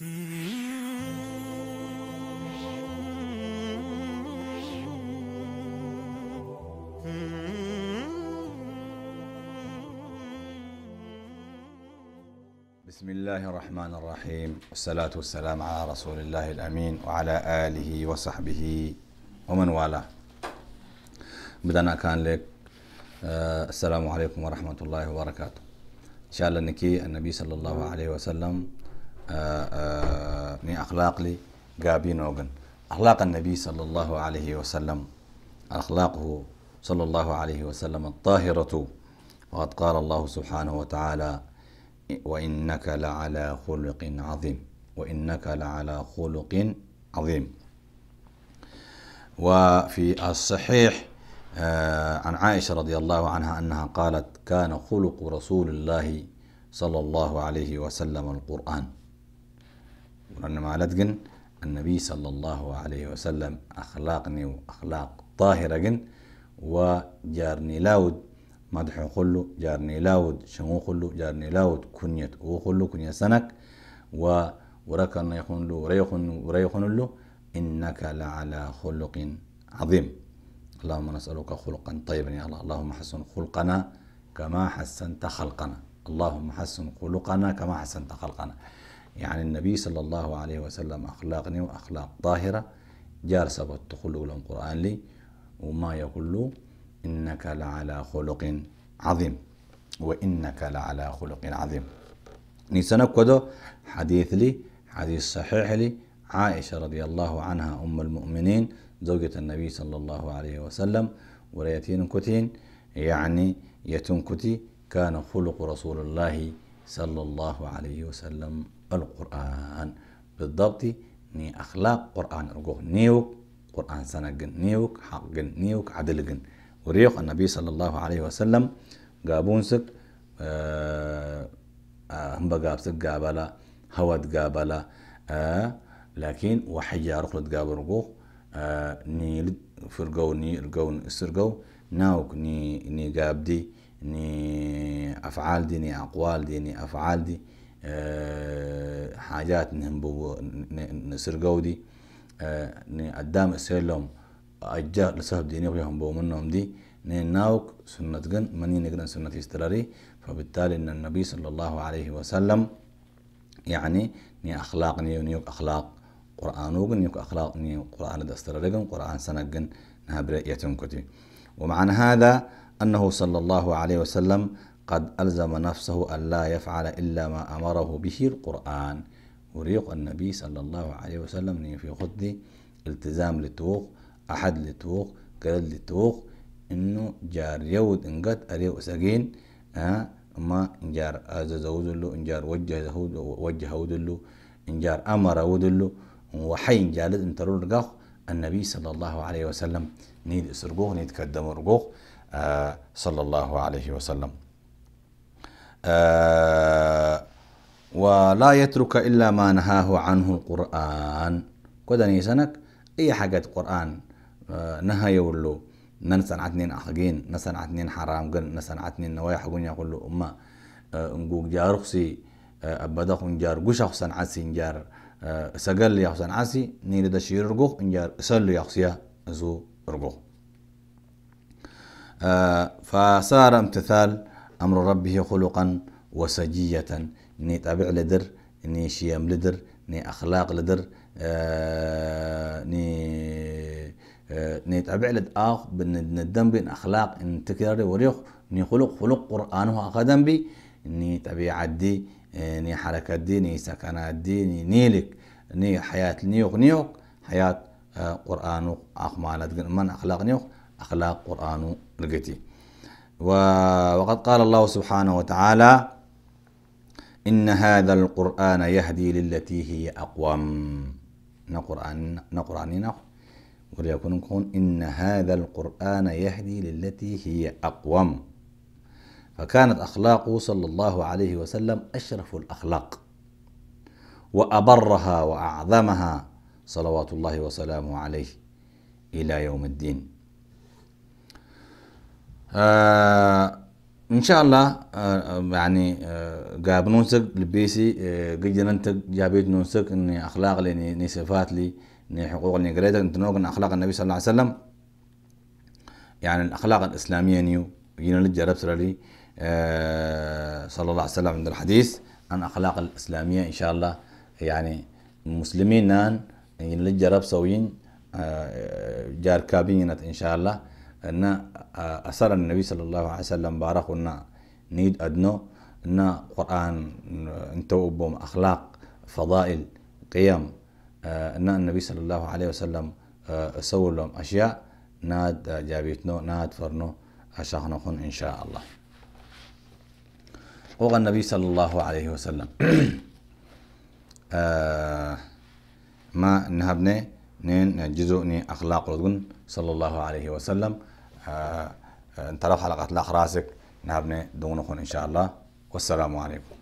بسم الله الرحمن الرحيم والصلاة والسلام على رسول الله الأمين وعلى آله وصحبه ومن والاه بدنا كان لك السلام عليكم ورحمة الله وبركاته إن شاء الله نكي النبي صلى الله عليه وسلم آه آه ني أخلاق لي قابين وغن أخلاق النبي صلى الله عليه وسلم أخلاقه صلى الله عليه وسلم الطاهرة. وقد قال الله سبحانه وتعالى وإنك لعلى خلق عظيم. وإنك لعلى خلق عظيم. وفي الصحيح عن عائشة رضي الله عنها أنها قالت كان خلق رسول الله صلى الله عليه وسلم القرآن. ولما لدقن النبي صلى الله عليه وسلم أخلاقني وأخلاق طاهرة جن وجارني لاود مدح خلو جارني لاود شمو خلو جارني لاود كنيت وخلو كنية سنك و وركن يخن له وريخن وريخن له إنك لعلى خلق عظيم. اللهم نسألك خلقا طيبا يا الله. اللهم حسن خلقنا كما حسنت خلقنا. اللهم حسن خلقنا كما حسنت خلقنا. يعني النبي صلى الله عليه وسلم أخلاقني وأخلاق طاهرة جار سبت لهم قرآن لي وما يقول إنك لعلى خلق عظيم وإنك لعلى خلق عظيم. نيسانك ودو حديث لي حديث صحيح لي عائشة رضي الله عنها أم المؤمنين زوجة النبي صلى الله عليه وسلم وريتين كتين يعني يتن كتي كان خلق رسول الله صلى الله عليه وسلم القرآن بالضبط ني أخلاق قرآن رجوه نيوك قرآن سنجن نيوك حقن نيوك عدلجن وريق النبي صلى الله عليه وسلم قابونسك آه آه هم بقابسك قابلا هود قابلا آه لكن وحيا رخلت قابل رقوق آه ني فرقو ني رقو سرقو ناوك ني ني قابدي ني أفعال دي ني أقوال دي ني أفعال دي آه حاجات نهم نسرقو دي آه ني قدام السلم أجا لسبب ديني ويهم بو منهم دي ناوك سنة جن مني نقدر سنة استراري فبالتالي أن النبي صلى الله عليه وسلم يعني ني أخلاق ني نيوك أخلاق قرآن وجن نيوك أخلاق ني قرآن دسترارجن قرآن سنة جن نهبر يتنكتي. ومعنى هذا أنه صلى الله عليه وسلم قد ألزم نفسه أن لا يفعل إلا ما أمره به القرآن. وريق النبي صلى الله عليه وسلم في خدي التزام لتوق أحد لتوق قال لتوق إنه جار يود إنقد أريو سجين أه ما إنجار أزز ودلو إنجار وجه وجه ودلو إنجار أمر ودلو وحي جالد انترون رقاق النبي صلى الله عليه وسلم نيد إسرقوه نيد كدم رقوق. آه صلى الله عليه وسلم. آه ولا يترك إلا ما نهاه عنه القرآن. كدني سنك أي حاجة قرآن نهى يولو ننسى عتنين أحقين نسن عتنين حرام قن نسن عتنين نوايا حقون يقول له أما نقوق جارخسي أبداخ نجار قش أخسن عسي نجار سقل لي أخسن عسي نيل دشير رقوق نجار سل يخسيا زو رقوق. فصار امتثال أمر ربه خلقا وسجية. ني تابع لدر ني شيم لدر ني أخلاق لدر ني ني تابع لد آخ بن بين أخلاق إن تكرر وريخ ني خلق خلق قرآنه أقدم بي ني طبيعة دي ني حركات دي ني سكنات دي ني نيلك ني حياة نيوك نيوك حياة قرآن أخمالات من أخلاق نيوك. أخلاق قرآن لقيتي. وقد قال الله سبحانه وتعالى إن هذا القرآن يهدي للتي هي أقوم. نقرأن نقرأن نقرأ وليكن إن هذا القرآن يهدي للتي هي أقوم. فكانت أخلاقه صلى الله عليه وسلم أشرف الأخلاق. وأبرها وأعظمها صلوات الله وسلامه عليه إلى يوم الدين. آه إن شاء الله يعني قاب نونسك لبيسي قجن انت جابيت نونسك إني أخلاق لي ني صفات لي ني حقوق لي قريتك انت نوغن أخلاق النبي صلى الله عليه وسلم. يعني الأخلاق الإسلامية نيو ينا لجرب لي صلى الله عليه وسلم عند الحديث عن أخلاق الإسلامية إن شاء الله. يعني المسلمين نان ينلجرب سوين جار كابينة إن شاء الله. أن أثر النبي صلى الله عليه وسلم بارك أن نيد أدنو أن قرآن انت بهم أخلاق فضائل قيم أن النبي صلى الله عليه وسلم سووا لهم أشياء ناد جابيتنو ناد فرنو اشاخنخون إن شاء الله. وغى النبي صلى الله عليه وسلم آه ما نهبني نين جزء ني أخلاق صلى الله عليه وسلم. آه انطرف حلقة الاخ راسك نهبني دونكم إن شاء الله. والسلام عليكم.